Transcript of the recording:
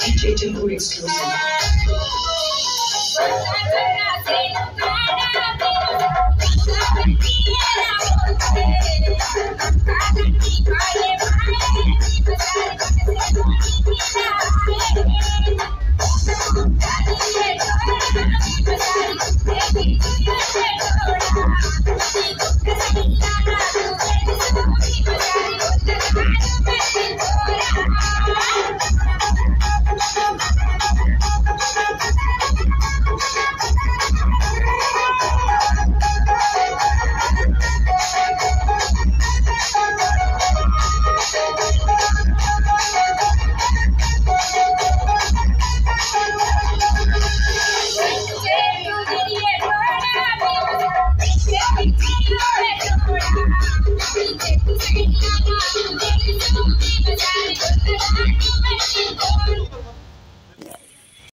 DJ Jakku exclusive.